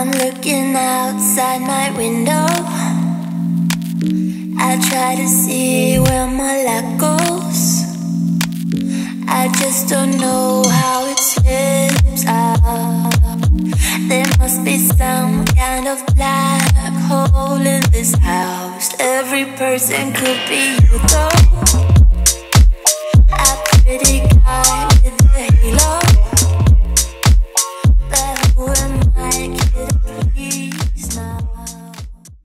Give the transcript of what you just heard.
I'm looking outside my window. I try to see where my luck goes. I just don't know how it slips out. There must be some kind of black hole in this house. Every person could be you, though.